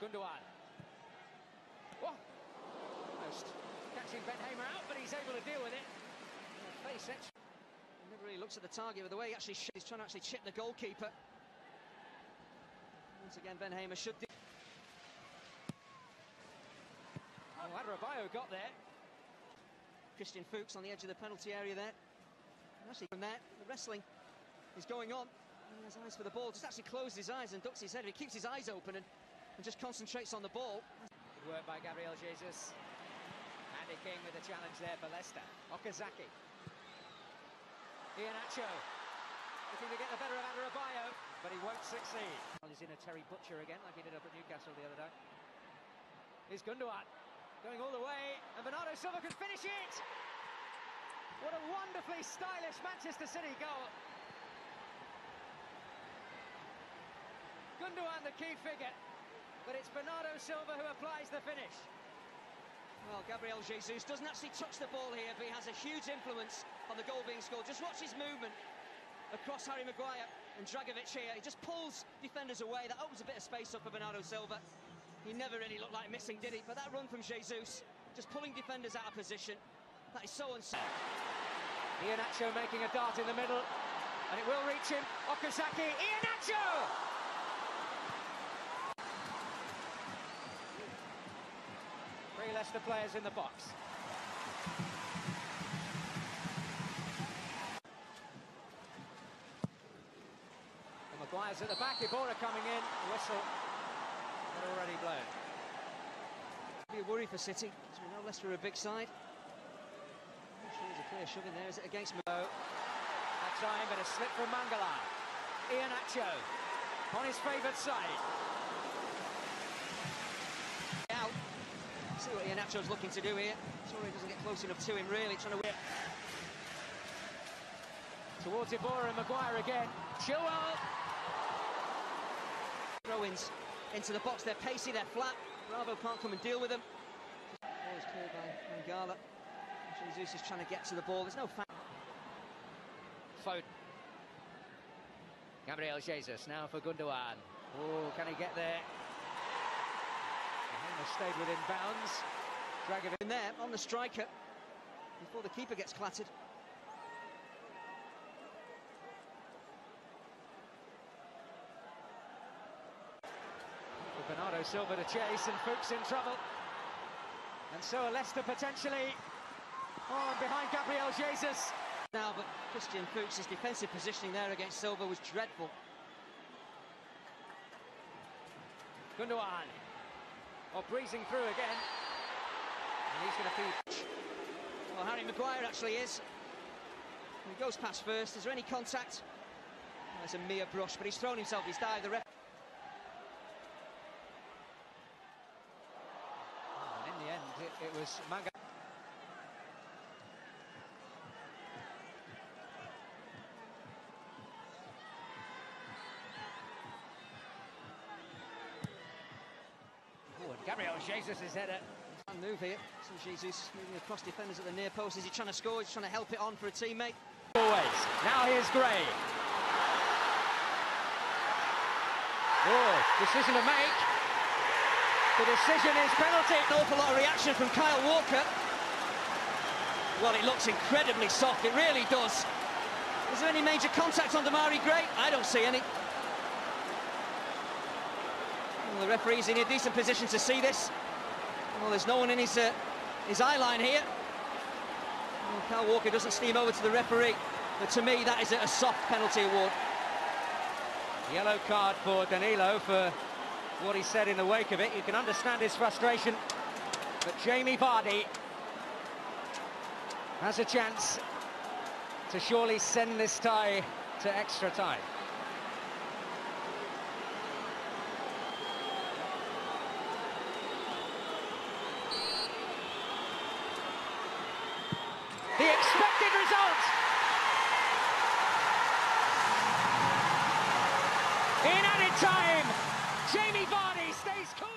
Gundogan. Almost catching Ben Hamer out, but he's able to deal with it. Face it. He never really looks at the target but the way he actually he's trying to actually chip the goalkeeper. Once again, Ben Hamer should. Do- Oh, Adebayo got there. Christian Fuchs on the edge of the penalty area there. And actually, from there, the wrestling is going on. He has eyes for the ball. Just actually closes his eyes and ducks his head. He keeps his eyes open and, and just concentrates on the ball. Good work by Gabriel Jesus. Andy King with the challenge there for Leicester. Okazaki. Iheanacho. Looking to get the better of Adebayo, but he won't succeed. Well, he's in a Terry Butcher again, like he did up at Newcastle the other day. Here's Gundogan. Going all the way, and Bernardo Silva could finish it! What a wonderfully stylish Manchester City goal. Gundogan the key figure, but it's Bernardo Silva who applies the finish. Well, Gabriel Jesus doesn't actually touch the ball here, but he has a huge influence on the goal being scored. Just watch his movement across Harry Maguire and Dragovic here. He just pulls defenders away. That opens a bit of space up for Bernardo Silva. He never really looked like missing, did he? But that run from Jesus, just pulling defenders out of position, that is so unsafe. Iheanacho making a dart in the middle, and it will reach him. Okazaki, Iheanacho! Three Leicester players in the box. And Maguire's at the back, Iborra coming in, whistle, already blown. Be a worry for City, as we know Leicester are a big side. There's a clear shove in there. Is it against Mo? That time, but a slip from Mangala. Ian Iheanacho on his favoured side. Out. See what Iheanacho's looking to do here. Sorry he doesn't get close enough to him, really, trying to win. Towards Iborra and Maguire again. Chilwell. Throw-ins into the box. They're pacey, they're flat. Bravo can't come and deal with them. Ball is cleared by Mangala. Jesus is trying to get to the ball. There's no fan. Foden. Gabriel Jesus now for Gundogan. Oh, can he get there? Stayed within bounds. Dragovic. in there on the striker before the keeper gets clattered. With Bernardo Silva to chase and Fuchs in trouble. And so Leicester potentially on behind Gabriel Jesus. Now, but Christian Fuchs' defensive positioning there against Silva was dreadful. Gundogan. Oh, breezing through again. And he's going to feed. Well, Harry Maguire actually is. He goes past first. Is there any contact? It's a mere brush, but he's thrown himself. He's dived. The ref. Oh, and in the end, it, it was Manga. Gabriel Jesus' is header. Fan move here. So Jesus moving across defenders at the near post. Is he trying to score? He's trying to help it on for a teammate. Always. Now here's Gray. Oh, decision to make. The decision is penalty. An awful lot of reaction from Kyle Walker. Well, it looks incredibly soft. It really does. Is there any major contact on Demarai Gray? I don't see any. Well, the referee's in a decent position to see this. Well, there's no one in his uh, his eye line here. Well, Kyle Walker doesn't steam over to the referee, but to me that is a, a soft penalty award. Yellow card for Danilo for what he said in the wake of it. You can understand his frustration. But Jamie Vardy has a chance to surely send this tie to extra time. The expected result! In added time, Jamie Vardy stays cool.